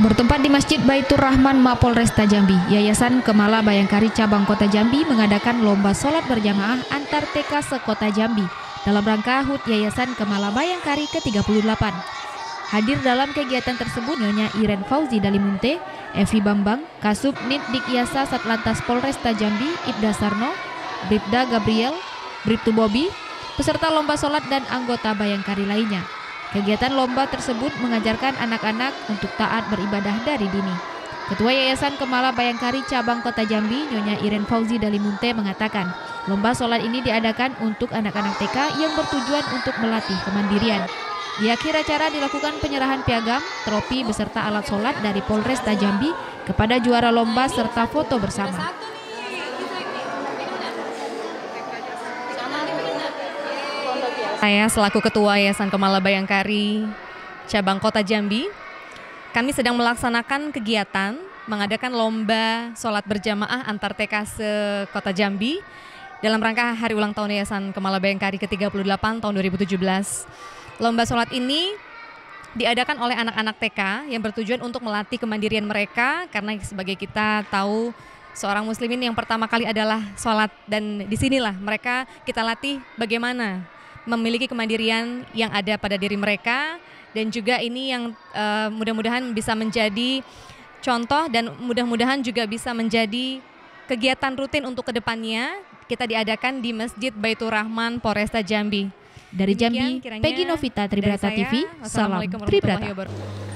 Bertempat di Masjid Baitur Rahman Mapolresta Jambi, Yayasan Kemala Bayangkari Cabang Kota Jambi mengadakan lomba sholat berjamaah antar TK sekota Jambi dalam rangka HUT Yayasan Kemala Bayangkari ke-38. Hadir dalam kegiatan tersebut Nyonya Iren Fauzi Dalimunte, Evi Bambang, Kasub Nit Dikyasa Satlantas Polresta Jambi, Ibda Sarno, Bribda Gabriel, Bribtu Bobi, peserta lomba sholat dan anggota Bayangkari lainnya. Kegiatan lomba tersebut mengajarkan anak-anak untuk taat beribadah dari dini. Ketua Yayasan Kemala Bayangkari Cabang Kota Jambi, Nyonya Iren Fauzi Dalimunte mengatakan, lomba sholat ini diadakan untuk anak-anak TK yang bertujuan untuk melatih kemandirian. Di akhir acara dilakukan penyerahan piagam, tropi beserta alat sholat dari Polresta Jambi kepada juara lomba serta foto bersama. Saya selaku Ketua Yayasan Kemala Bayangkari Cabang Kota Jambi, kami sedang melaksanakan kegiatan mengadakan lomba sholat berjamaah antar TK se-Kota Jambi dalam rangka hari ulang tahun Yayasan Kemala Bayangkari ke-38 tahun 2017. Lomba sholat ini diadakan oleh anak-anak TK yang bertujuan untuk melatih kemandirian mereka karena sebagai kita tahu seorang muslimin yang pertama kali adalah sholat dan di sinilah mereka kita latih bagaimana memiliki kemandirian yang ada pada diri mereka dan juga ini yang uh, mudah-mudahan bisa menjadi contoh dan mudah-mudahan juga bisa menjadi kegiatan rutin untuk ke depannya kita diadakan di Masjid Baitur Rahman Polresta Jambi. Dari Jambi, Peggy Novita Tribrata TV, salam Tribrata.